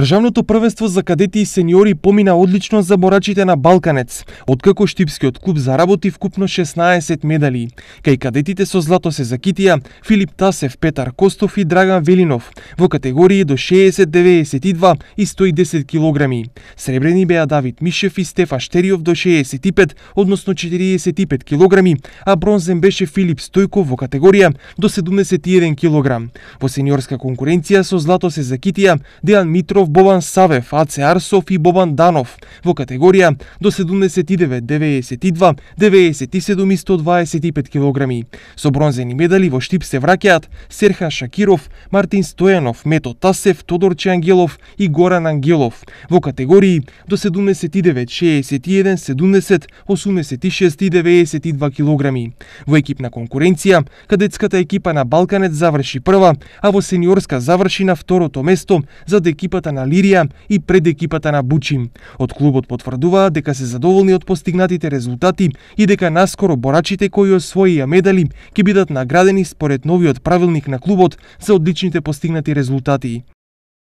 Државното првенство за кадети и сениори помина одлично за борачите на Балканец, откако Штипскиот клуб заработи вкупно 16 медали. Кај кадетите со злато се закитија Филип Тасев, Петар Костов и Драган Велинов во категории до 60, 92 и 110 килограми. Сребрени беа Давид Мишев и Стефа Штериов до 65, односно 45 килограми, а бронзен беше Филип Стојков во категорија до 71 килограм. Во сениорска конкуренција со злато се закитија Дејан Митров Бобан Савев, Аце Арсов и Бобан Данов во категорија до 79, 92, 97 и 125 килограми. Со бронзени медали во штип се враќаат Серхан Шакиров, Мартин Стојанов, Мето Тасев, Тодорче Ангелов и Горан Ангелов во категории до 79, 61, 70, 86 и 92 килограми. Во екипна конкуренција, кадетската екипа на Балканет заврши прва, а во сениорска заврши на второто место зад екипата екипата на Лирија и пред екипата на Бучим. Од клубот потврдуваа дека се задоволни од постигнатите резултати и дека наскоро борачите кои освоија медали ќе бидат наградени според новиот правилник на клубот за одличните постигнати резултати.